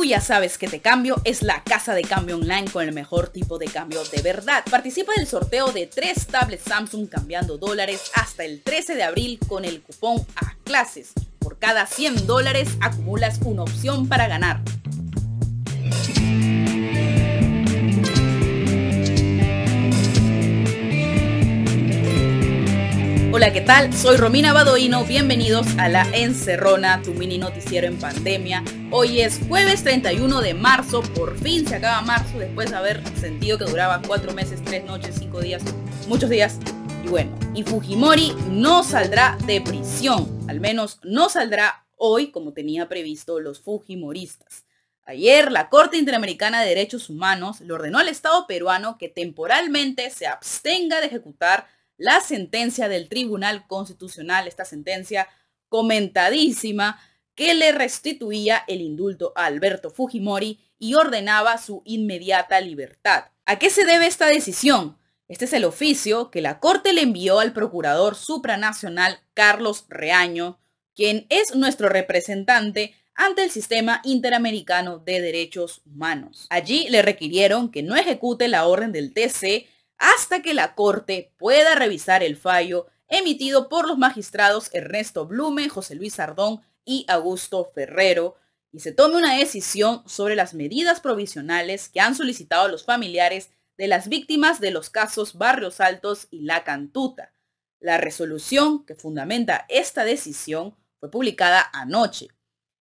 Tú ya sabes que Te Cambio es la casa de cambio online con el mejor tipo de cambio de verdad. Participa del sorteo de tres tablets Samsung cambiando dólares hasta el 13 de abril con el cupón a clases. Por cada 100 dólares acumulas una opción para ganar. Hola, ¿qué tal? Soy Romina Badoino, bienvenidos a La Encerrona, tu mini noticiero en pandemia. Hoy es jueves 31 de marzo, por fin se acaba marzo después de haber sentido que duraba cuatro meses, tres noches, cinco días, muchos días. Y bueno, y Fujimori no saldrá de prisión, al menos no saldrá hoy como tenía previsto los Fujimoristas. Ayer, la Corte Interamericana de Derechos Humanos le ordenó al Estado peruano que temporalmente se abstenga de ejecutar la sentencia del Tribunal Constitucional, esta sentencia comentadísima que le restituía el indulto a Alberto Fujimori y ordenaba su inmediata libertad. ¿A qué se debe esta decisión? Este es el oficio que la Corte le envió al procurador supranacional Carlos Reaño, quien es nuestro representante ante el sistema interamericano de derechos humanos. Allí le requirieron que no ejecute la orden del TC hasta que la Corte pueda revisar el fallo emitido por los magistrados Ernesto Blume, José Luis Sardón y Augusto Ferrero y se tome una decisión sobre las medidas provisionales que han solicitado los familiares de las víctimas de los casos Barrios Altos y La Cantuta. La resolución que fundamenta esta decisión fue publicada anoche.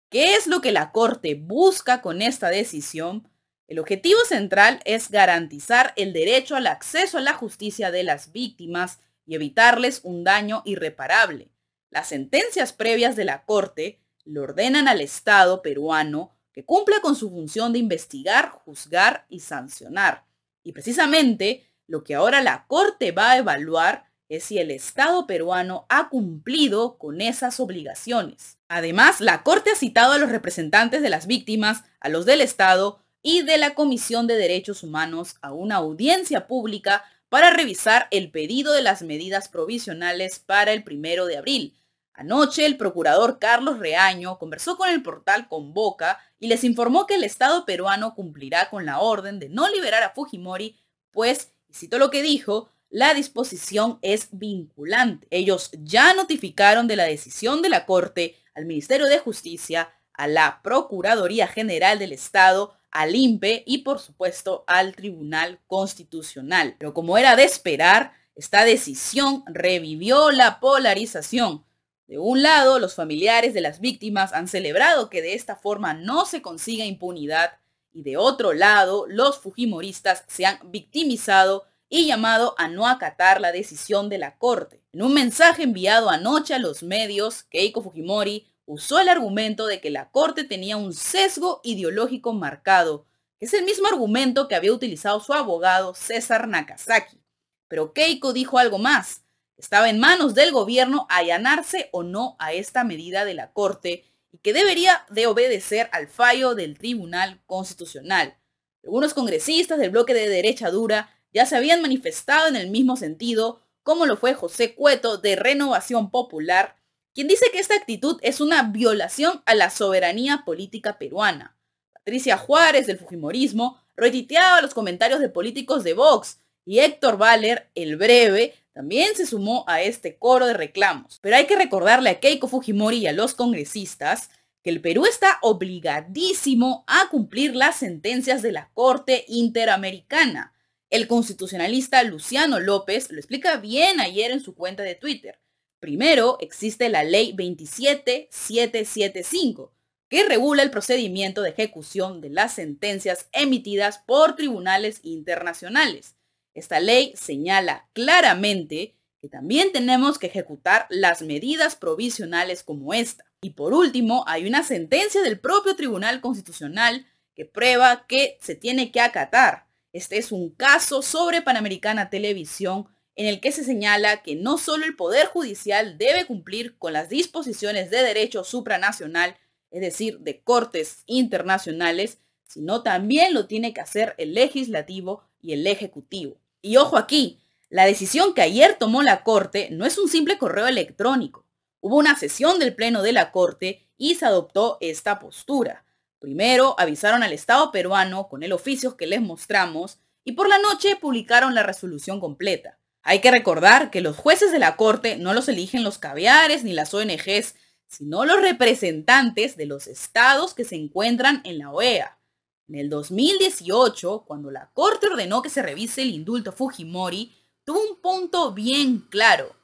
¿Qué es lo que la Corte busca con esta decisión? El objetivo central es garantizar el derecho al acceso a la justicia de las víctimas y evitarles un daño irreparable. Las sentencias previas de la Corte le ordenan al Estado peruano que cumpla con su función de investigar, juzgar y sancionar. Y precisamente lo que ahora la Corte va a evaluar es si el Estado peruano ha cumplido con esas obligaciones. Además, la Corte ha citado a los representantes de las víctimas, a los del Estado, y de la Comisión de Derechos Humanos a una audiencia pública para revisar el pedido de las medidas provisionales para el primero de abril. Anoche el procurador Carlos Reaño conversó con el portal Convoca y les informó que el Estado peruano cumplirá con la orden de no liberar a Fujimori, pues, y cito lo que dijo, la disposición es vinculante. Ellos ya notificaron de la decisión de la Corte al Ministerio de Justicia, a la Procuraduría General del Estado, al INPE y por supuesto al Tribunal Constitucional. Pero como era de esperar, esta decisión revivió la polarización. De un lado, los familiares de las víctimas han celebrado que de esta forma no se consiga impunidad y de otro lado, los fujimoristas se han victimizado y llamado a no acatar la decisión de la Corte. En un mensaje enviado anoche a los medios, Keiko Fujimori usó el argumento de que la Corte tenía un sesgo ideológico marcado, que es el mismo argumento que había utilizado su abogado César Nakazaki. Pero Keiko dijo algo más. Estaba en manos del gobierno allanarse o no a esta medida de la Corte y que debería de obedecer al fallo del Tribunal Constitucional. Algunos congresistas del bloque de derecha dura ya se habían manifestado en el mismo sentido, como lo fue José Cueto de Renovación Popular, quien dice que esta actitud es una violación a la soberanía política peruana. Patricia Juárez del Fujimorismo retuiteaba los comentarios de políticos de Vox y Héctor Valer, el breve, también se sumó a este coro de reclamos. Pero hay que recordarle a Keiko Fujimori y a los congresistas que el Perú está obligadísimo a cumplir las sentencias de la Corte Interamericana. El constitucionalista Luciano López lo explica bien ayer en su cuenta de Twitter. Primero, existe la Ley 27775, que regula el procedimiento de ejecución de las sentencias emitidas por tribunales internacionales. Esta ley señala claramente que también tenemos que ejecutar las medidas provisionales como esta. Y por último, hay una sentencia del propio Tribunal Constitucional que prueba que se tiene que acatar. Este es un caso sobre Panamericana Televisión en el que se señala que no solo el Poder Judicial debe cumplir con las disposiciones de derecho supranacional, es decir, de cortes internacionales, sino también lo tiene que hacer el legislativo y el ejecutivo. Y ojo aquí, la decisión que ayer tomó la Corte no es un simple correo electrónico. Hubo una sesión del Pleno de la Corte y se adoptó esta postura. Primero avisaron al Estado peruano con el oficio que les mostramos y por la noche publicaron la resolución completa. Hay que recordar que los jueces de la Corte no los eligen los caviares ni las ONGs, sino los representantes de los estados que se encuentran en la OEA. En el 2018, cuando la Corte ordenó que se revise el indulto Fujimori, tuvo un punto bien claro,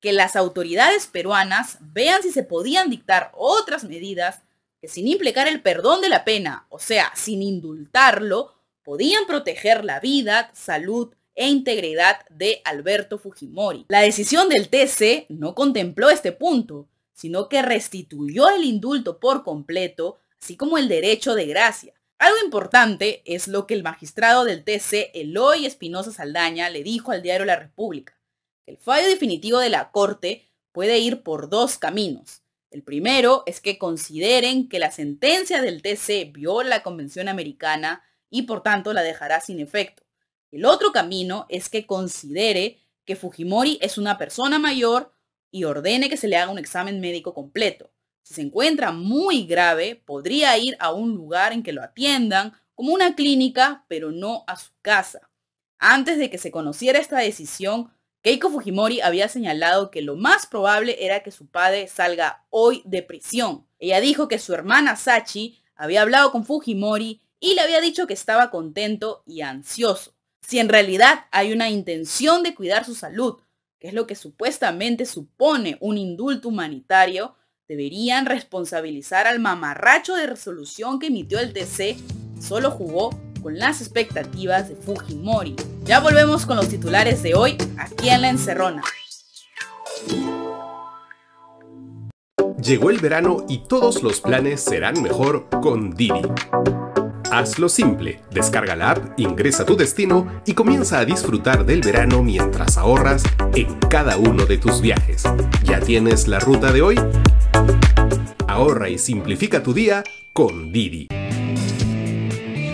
que las autoridades peruanas vean si se podían dictar otras medidas que sin implicar el perdón de la pena, o sea, sin indultarlo, podían proteger la vida, salud e integridad de Alberto Fujimori. La decisión del TC no contempló este punto, sino que restituyó el indulto por completo, así como el derecho de gracia. Algo importante es lo que el magistrado del TC, Eloy Espinosa Saldaña, le dijo al diario La República. El fallo definitivo de la Corte puede ir por dos caminos. El primero es que consideren que la sentencia del TC viola la Convención Americana y por tanto la dejará sin efecto. El otro camino es que considere que Fujimori es una persona mayor y ordene que se le haga un examen médico completo. Si se encuentra muy grave, podría ir a un lugar en que lo atiendan, como una clínica, pero no a su casa. Antes de que se conociera esta decisión, Keiko Fujimori había señalado que lo más probable era que su padre salga hoy de prisión. Ella dijo que su hermana Sachi había hablado con Fujimori y le había dicho que estaba contento y ansioso. Si en realidad hay una intención de cuidar su salud, que es lo que supuestamente supone un indulto humanitario, deberían responsabilizar al mamarracho de resolución que emitió el TC, solo jugó con las expectativas de Fujimori. Ya volvemos con los titulares de hoy aquí en La Encerrona. Llegó el verano y todos los planes serán mejor con Didi. Hazlo simple, descarga la app, ingresa tu destino y comienza a disfrutar del verano mientras ahorras en cada uno de tus viajes. ¿Ya tienes la ruta de hoy? Ahorra y simplifica tu día con Didi.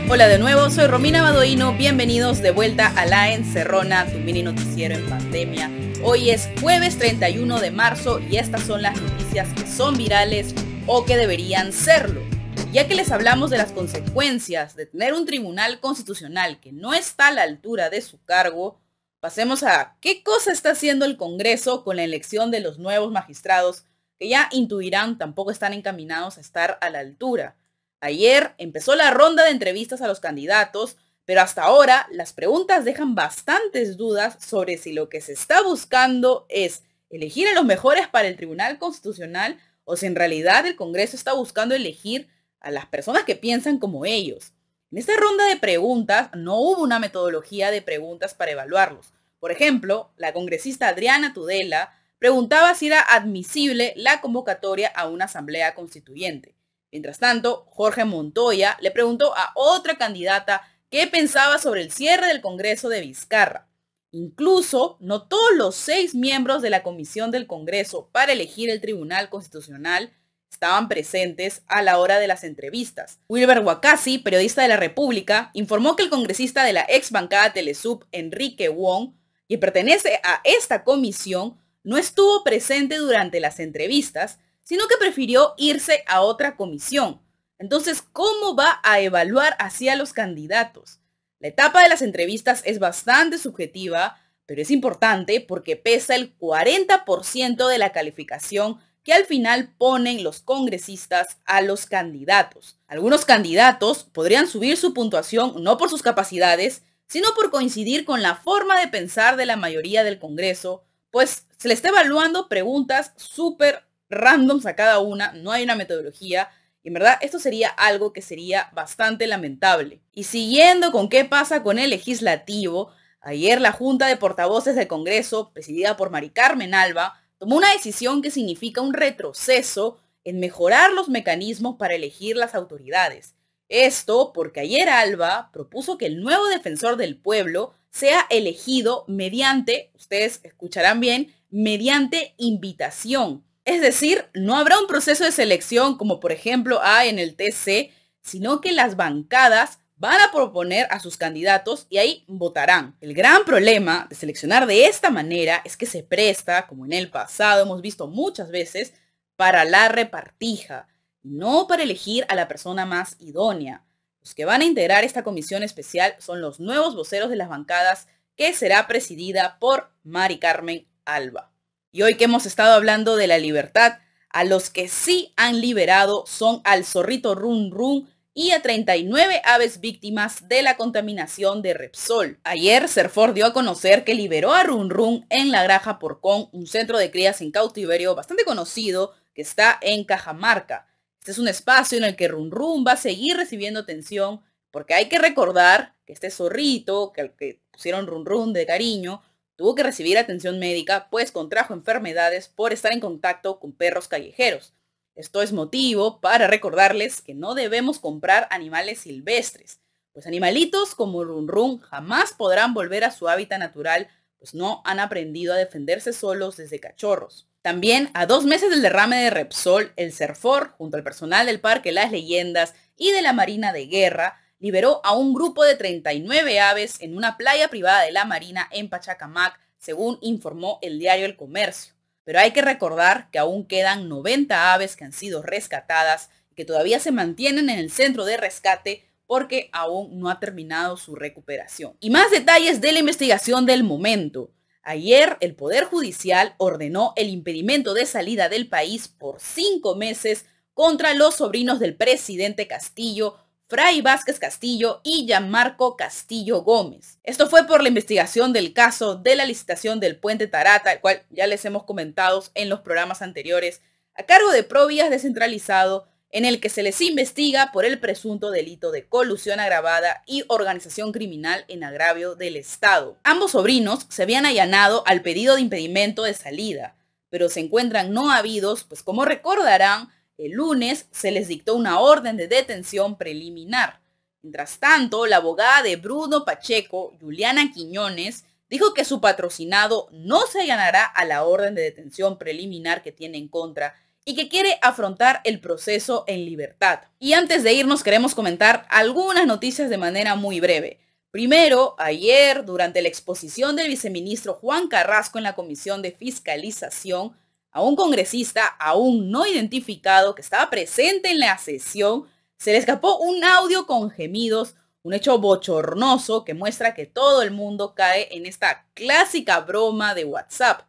Hola de nuevo, soy Romina Badoino, bienvenidos de vuelta a La Encerrona, tu mini noticiero en pandemia. Hoy es jueves 31 de marzo y estas son las noticias que son virales o que deberían serlo. Ya que les hablamos de las consecuencias de tener un tribunal constitucional que no está a la altura de su cargo, pasemos a qué cosa está haciendo el Congreso con la elección de los nuevos magistrados que ya intuirán tampoco están encaminados a estar a la altura. Ayer empezó la ronda de entrevistas a los candidatos, pero hasta ahora las preguntas dejan bastantes dudas sobre si lo que se está buscando es elegir a los mejores para el Tribunal Constitucional o si en realidad el Congreso está buscando elegir a las personas que piensan como ellos. En esta ronda de preguntas no hubo una metodología de preguntas para evaluarlos. Por ejemplo, la congresista Adriana Tudela preguntaba si era admisible la convocatoria a una asamblea constituyente. Mientras tanto, Jorge Montoya le preguntó a otra candidata qué pensaba sobre el cierre del Congreso de Vizcarra. Incluso, no todos los seis miembros de la Comisión del Congreso para elegir el Tribunal Constitucional estaban presentes a la hora de las entrevistas. Wilber Wakasi, periodista de la República, informó que el congresista de la ex bancada Telesub, Enrique Wong, que pertenece a esta comisión, no estuvo presente durante las entrevistas, sino que prefirió irse a otra comisión. Entonces, ¿cómo va a evaluar así a los candidatos? La etapa de las entrevistas es bastante subjetiva, pero es importante porque pesa el 40% de la calificación que al final ponen los congresistas a los candidatos. Algunos candidatos podrían subir su puntuación no por sus capacidades, sino por coincidir con la forma de pensar de la mayoría del Congreso, pues se le está evaluando preguntas súper randoms a cada una, no hay una metodología. Y en verdad esto sería algo que sería bastante lamentable. Y siguiendo con qué pasa con el legislativo, ayer la Junta de Portavoces del Congreso, presidida por Mari Carmen Alba, tomó una decisión que significa un retroceso en mejorar los mecanismos para elegir las autoridades. Esto porque ayer Alba propuso que el nuevo defensor del pueblo sea elegido mediante, ustedes escucharán bien, mediante invitación. Es decir, no habrá un proceso de selección como por ejemplo hay en el TC, sino que las bancadas van a proponer a sus candidatos y ahí votarán. El gran problema de seleccionar de esta manera es que se presta, como en el pasado hemos visto muchas veces, para la repartija. no para elegir a la persona más idónea. Los que van a integrar esta comisión especial son los nuevos voceros de las bancadas que será presidida por Mari Carmen Alba. Y hoy que hemos estado hablando de la libertad, a los que sí han liberado son al zorrito Run Run y a 39 aves víctimas de la contaminación de Repsol. Ayer Serfor dio a conocer que liberó a Run Run en la Graja Porcón, un centro de crías en cautiverio bastante conocido que está en Cajamarca. Este es un espacio en el que Run Run va a seguir recibiendo atención porque hay que recordar que este zorrito, que que pusieron Run Run de cariño, tuvo que recibir atención médica pues contrajo enfermedades por estar en contacto con perros callejeros. Esto es motivo para recordarles que no debemos comprar animales silvestres, pues animalitos como Run Run jamás podrán volver a su hábitat natural, pues no han aprendido a defenderse solos desde cachorros. También, a dos meses del derrame de Repsol, el CERFOR, junto al personal del Parque Las Leyendas y de la Marina de Guerra, liberó a un grupo de 39 aves en una playa privada de la Marina en Pachacamac, según informó el diario El Comercio. Pero hay que recordar que aún quedan 90 aves que han sido rescatadas y que todavía se mantienen en el centro de rescate porque aún no ha terminado su recuperación. Y más detalles de la investigación del momento. Ayer el Poder Judicial ordenó el impedimento de salida del país por cinco meses contra los sobrinos del presidente Castillo Fray Vázquez Castillo y Gianmarco Castillo Gómez. Esto fue por la investigación del caso de la licitación del puente Tarata, el cual ya les hemos comentado en los programas anteriores, a cargo de Provías Descentralizado, en el que se les investiga por el presunto delito de colusión agravada y organización criminal en agravio del Estado. Ambos sobrinos se habían allanado al pedido de impedimento de salida, pero se encuentran no habidos, pues como recordarán, el lunes se les dictó una orden de detención preliminar. Mientras tanto, la abogada de Bruno Pacheco, Juliana Quiñones, dijo que su patrocinado no se allanará a la orden de detención preliminar que tiene en contra y que quiere afrontar el proceso en libertad. Y antes de irnos queremos comentar algunas noticias de manera muy breve. Primero, ayer, durante la exposición del viceministro Juan Carrasco en la Comisión de Fiscalización, a un congresista aún no identificado que estaba presente en la sesión, se le escapó un audio con gemidos, un hecho bochornoso que muestra que todo el mundo cae en esta clásica broma de WhatsApp.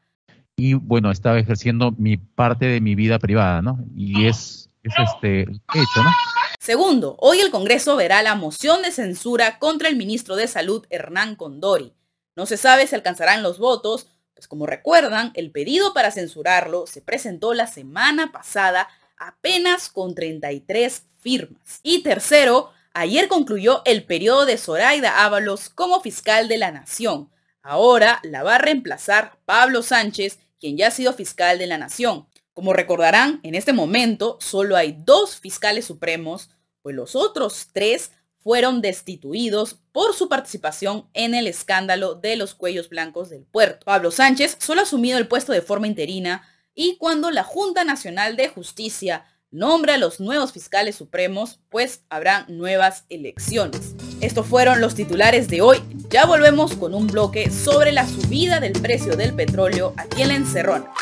Y bueno, estaba ejerciendo mi parte de mi vida privada, ¿no? Y es, es este hecho, ¿no? Segundo, hoy el Congreso verá la moción de censura contra el ministro de Salud, Hernán Condori. No se sabe si alcanzarán los votos, pues como recuerdan, el pedido para censurarlo se presentó la semana pasada apenas con 33 firmas. Y tercero, ayer concluyó el periodo de Zoraida Ábalos como fiscal de la Nación. Ahora la va a reemplazar Pablo Sánchez, quien ya ha sido fiscal de la Nación. Como recordarán, en este momento solo hay dos fiscales supremos, pues los otros tres fueron destituidos por su participación en el escándalo de los cuellos blancos del puerto. Pablo Sánchez solo ha asumido el puesto de forma interina y cuando la Junta Nacional de Justicia nombra a los nuevos fiscales supremos, pues habrán nuevas elecciones. Estos fueron los titulares de hoy. Ya volvemos con un bloque sobre la subida del precio del petróleo aquí en la Encerrona.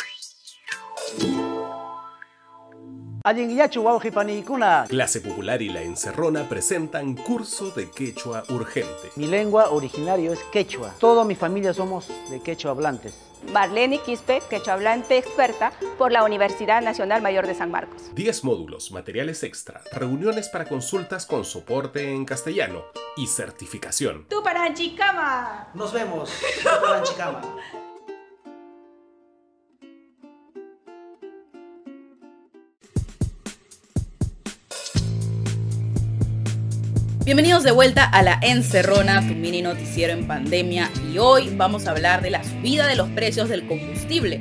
Clase Popular y La Encerrona presentan curso de quechua urgente. Mi lengua originario es quechua. Toda mi familia somos de quechua hablantes. Marlene Quispe, quechua hablante experta por la Universidad Nacional Mayor de San Marcos. 10 módulos, materiales extra, reuniones para consultas con soporte en castellano y certificación. ¡Tú para Chicama! Nos vemos. para Chicama. Bienvenidos de vuelta a la Encerrona, tu mini noticiero en pandemia y hoy vamos a hablar de la subida de los precios del combustible.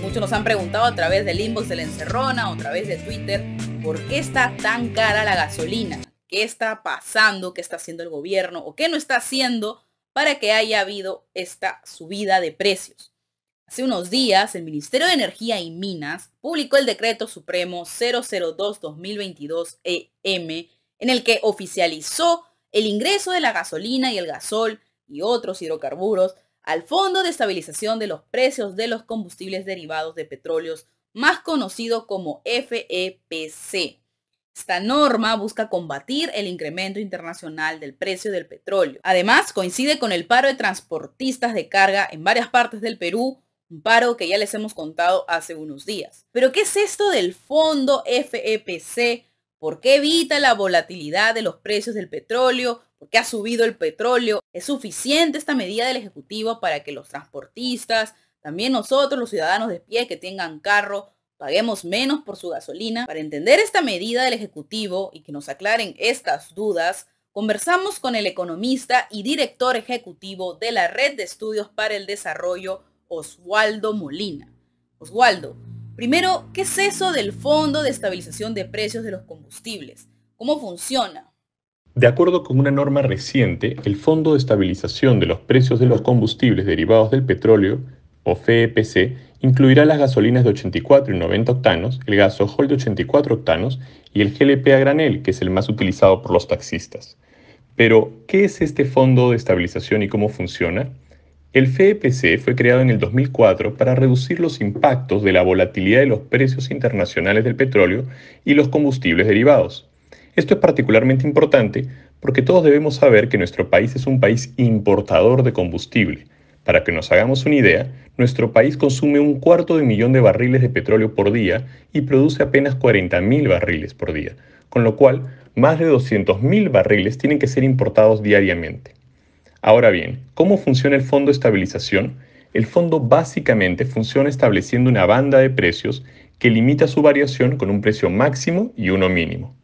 Muchos nos han preguntado a través del inbox de la Encerrona o a través de Twitter por qué está tan cara la gasolina, qué está pasando, qué está haciendo el gobierno o qué no está haciendo para que haya habido esta subida de precios. Hace unos días, el Ministerio de Energía y Minas publicó el decreto supremo 002-2022-EM en el que oficializó el ingreso de la gasolina y el gasol y otros hidrocarburos al Fondo de Estabilización de los Precios de los Combustibles Derivados de Petróleos, más conocido como FEPC. Esta norma busca combatir el incremento internacional del precio del petróleo. Además, coincide con el paro de transportistas de carga en varias partes del Perú, un paro que ya les hemos contado hace unos días. Pero, ¿qué es esto del fondo FEPC? ¿Por qué evita la volatilidad de los precios del petróleo? ¿Por qué ha subido el petróleo? ¿Es suficiente esta medida del Ejecutivo para que los transportistas, también nosotros, los ciudadanos de pie que tengan carro, paguemos menos por su gasolina. Para entender esta medida del Ejecutivo y que nos aclaren estas dudas, conversamos con el economista y director ejecutivo de la Red de Estudios para el Desarrollo, Oswaldo Molina. Oswaldo, primero, ¿qué es eso del Fondo de Estabilización de Precios de los Combustibles? ¿Cómo funciona? De acuerdo con una norma reciente, el Fondo de Estabilización de los Precios de los Combustibles Derivados del Petróleo, o FEPC, incluirá las gasolinas de 84 y 90 octanos, el gasohol de 84 octanos y el GLP a granel, que es el más utilizado por los taxistas. Pero, ¿qué es este fondo de estabilización y cómo funciona? El FEPC fue creado en el 2004 para reducir los impactos de la volatilidad de los precios internacionales del petróleo y los combustibles derivados. Esto es particularmente importante porque todos debemos saber que nuestro país es un país importador de combustible, para que nos hagamos una idea, nuestro país consume un cuarto de millón de barriles de petróleo por día y produce apenas 40.000 barriles por día, con lo cual más de 200.000 barriles tienen que ser importados diariamente. Ahora bien, ¿cómo funciona el Fondo de Estabilización? El fondo básicamente funciona estableciendo una banda de precios que limita su variación con un precio máximo y uno mínimo.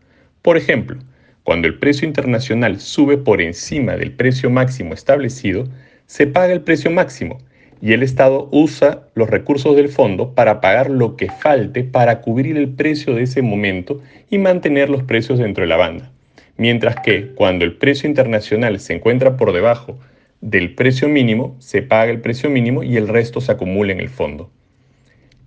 Por ejemplo, cuando el precio internacional sube por encima del precio máximo establecido, se paga el precio máximo y el Estado usa los recursos del fondo para pagar lo que falte para cubrir el precio de ese momento y mantener los precios dentro de la banda. Mientras que cuando el precio internacional se encuentra por debajo del precio mínimo, se paga el precio mínimo y el resto se acumula en el fondo.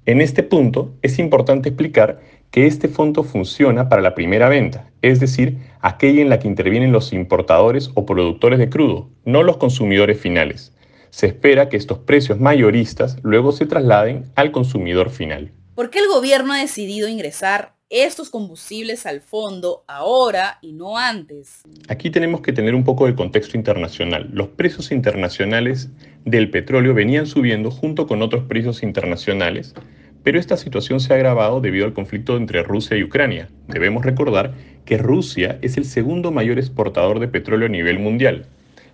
En este punto es importante explicar que este fondo funciona para la primera venta, es decir, aquella en la que intervienen los importadores o productores de crudo, no los consumidores finales. Se espera que estos precios mayoristas luego se trasladen al consumidor final. ¿Por qué el gobierno ha decidido ingresar estos combustibles al fondo ahora y no antes? Aquí tenemos que tener un poco de contexto internacional. Los precios internacionales del petróleo venían subiendo junto con otros precios internacionales pero esta situación se ha agravado debido al conflicto entre Rusia y Ucrania. Debemos recordar que Rusia es el segundo mayor exportador de petróleo a nivel mundial.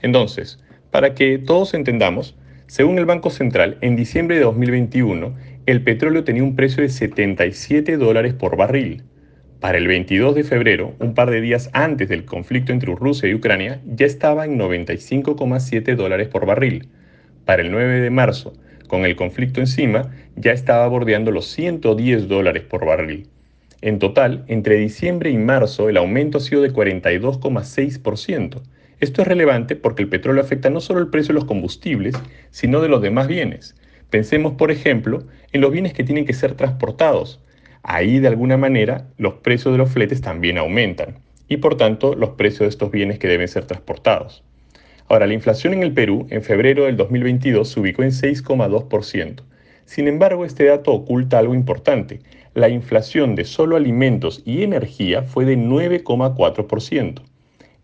Entonces, para que todos entendamos, según el Banco Central, en diciembre de 2021, el petróleo tenía un precio de 77 dólares por barril. Para el 22 de febrero, un par de días antes del conflicto entre Rusia y Ucrania, ya estaba en 95,7 dólares por barril. Para el 9 de marzo, con el conflicto encima, ya estaba bordeando los 110 dólares por barril. En total, entre diciembre y marzo el aumento ha sido de 42,6%. Esto es relevante porque el petróleo afecta no solo el precio de los combustibles, sino de los demás bienes. Pensemos, por ejemplo, en los bienes que tienen que ser transportados. Ahí, de alguna manera, los precios de los fletes también aumentan y, por tanto, los precios de estos bienes que deben ser transportados. Ahora, la inflación en el Perú en febrero del 2022 se ubicó en 6,2%. Sin embargo, este dato oculta algo importante. La inflación de solo alimentos y energía fue de 9,4%.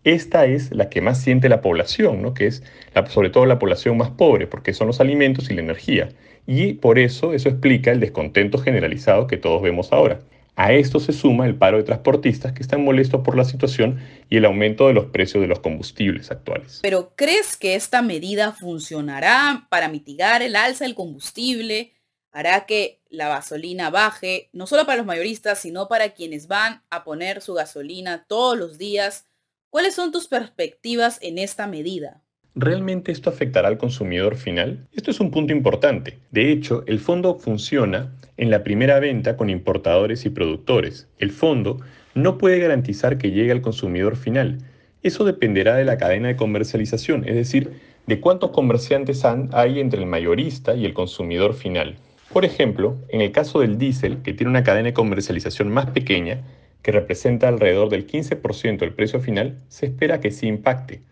Esta es la que más siente la población, ¿no? que es sobre todo la población más pobre, porque son los alimentos y la energía. Y por eso eso explica el descontento generalizado que todos vemos ahora. A esto se suma el paro de transportistas que están molestos por la situación y el aumento de los precios de los combustibles actuales. Pero ¿crees que esta medida funcionará para mitigar el alza del combustible? ¿Hará que la gasolina baje, no solo para los mayoristas, sino para quienes van a poner su gasolina todos los días? ¿Cuáles son tus perspectivas en esta medida? ¿Realmente esto afectará al consumidor final? Esto es un punto importante. De hecho, el fondo funciona en la primera venta con importadores y productores. El fondo no puede garantizar que llegue al consumidor final. Eso dependerá de la cadena de comercialización, es decir, de cuántos comerciantes hay entre el mayorista y el consumidor final. Por ejemplo, en el caso del diésel, que tiene una cadena de comercialización más pequeña, que representa alrededor del 15% del precio final, se espera que sí impacte.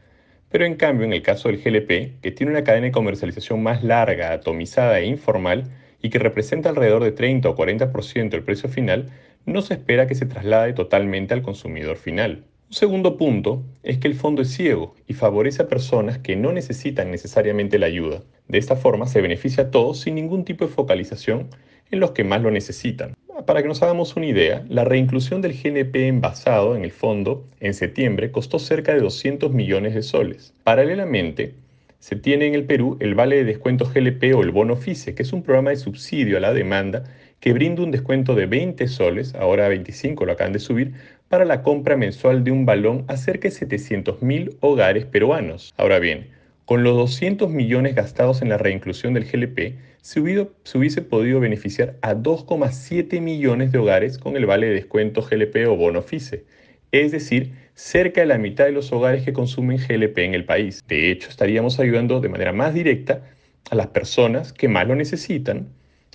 Pero en cambio, en el caso del GLP, que tiene una cadena de comercialización más larga, atomizada e informal, y que representa alrededor de 30 o 40% del precio final, no se espera que se traslade totalmente al consumidor final. Un segundo punto es que el fondo es ciego y favorece a personas que no necesitan necesariamente la ayuda. De esta forma se beneficia a todos sin ningún tipo de focalización en los que más lo necesitan. Para que nos hagamos una idea, la reinclusión del GNP envasado en el fondo en septiembre costó cerca de 200 millones de soles. Paralelamente, se tiene en el Perú el vale de descuento GLP o el bono FICE, que es un programa de subsidio a la demanda que brinda un descuento de 20 soles, ahora 25 lo acaban de subir, para la compra mensual de un balón a cerca de 700.000 hogares peruanos. Ahora bien, con los 200 millones gastados en la reinclusión del GLP, se, hubiese podido beneficiar a 2,7 millones de hogares con el vale de descuento GLP o bono FICE, es decir, cerca de la mitad de los hogares que consumen GLP en el país. De hecho, estaríamos ayudando de manera más directa a las personas que más lo necesitan,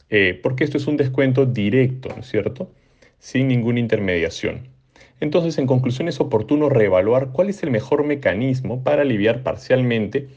eh, porque esto es un descuento directo, ¿no es cierto? Sin ninguna intermediación. Entonces, en conclusión, es oportuno reevaluar cuál es el mejor mecanismo para aliviar parcialmente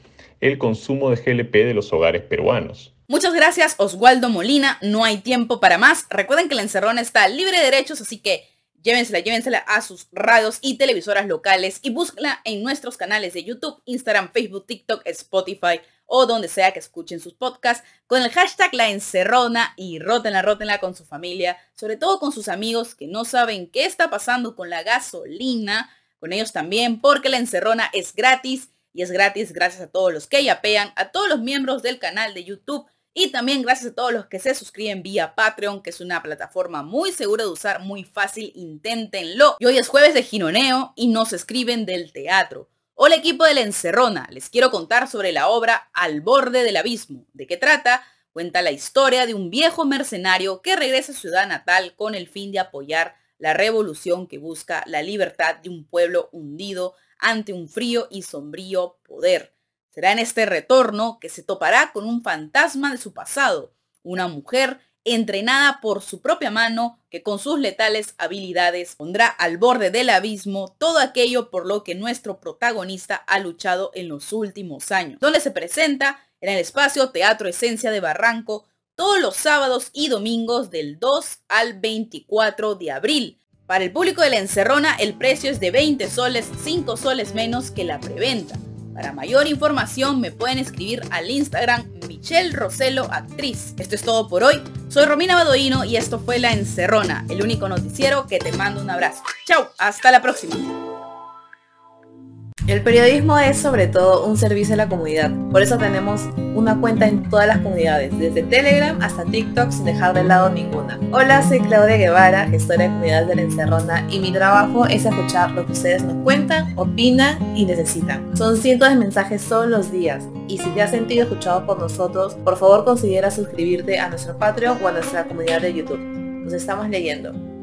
el consumo de GLP de los hogares peruanos. Muchas gracias, Oswaldo Molina. No hay tiempo para más. Recuerden que la encerrona está libre de derechos, así que Llévensela, llévensela a sus radios y televisoras locales y búsquenla en nuestros canales de YouTube, Instagram, Facebook, TikTok, Spotify o donde sea que escuchen sus podcasts con el hashtag La Encerrona y rótenla, rótenla con su familia, sobre todo con sus amigos que no saben qué está pasando con la gasolina, con ellos también, porque La Encerrona es gratis y es gratis gracias a todos los que yapean, a todos los miembros del canal de YouTube y también gracias a todos los que se suscriben vía Patreon, que es una plataforma muy segura de usar, muy fácil, inténtenlo. Y hoy es jueves de Ginoneo y nos escriben del teatro. Hola equipo de la Encerrona, les quiero contar sobre la obra Al borde del abismo. ¿De qué trata? Cuenta la historia de un viejo mercenario que regresa a su ciudad natal con el fin de apoyar la revolución que busca la libertad de un pueblo hundido ante un frío y sombrío poder. Será en este retorno que se topará con un fantasma de su pasado, una mujer entrenada por su propia mano que con sus letales habilidades pondrá al borde del abismo todo aquello por lo que nuestro protagonista ha luchado en los últimos años, donde se presenta en el espacio Teatro Esencia de Barranco todos los sábados y domingos del 2 al 24 de abril. Para el público de la encerrona el precio es de 20 soles, 5 soles menos que la preventa. Para mayor información me pueden escribir al Instagram Michelle Roselo Actriz. Esto es todo por hoy. Soy Romina Badoino y esto fue La Encerrona, el único noticiero que te mando un abrazo. Chao, hasta la próxima. El periodismo es sobre todo un servicio a la comunidad, por eso tenemos una cuenta en todas las comunidades, desde Telegram hasta TikTok sin dejar de lado ninguna. Hola, soy Claudia Guevara, gestora de comunidad de la Encerrona y mi trabajo es escuchar lo que ustedes nos cuentan, opinan y necesitan. Son cientos de mensajes todos los días y si te has sentido escuchado por nosotros, por favor considera suscribirte a nuestro Patreon o a nuestra comunidad de YouTube. Nos estamos leyendo.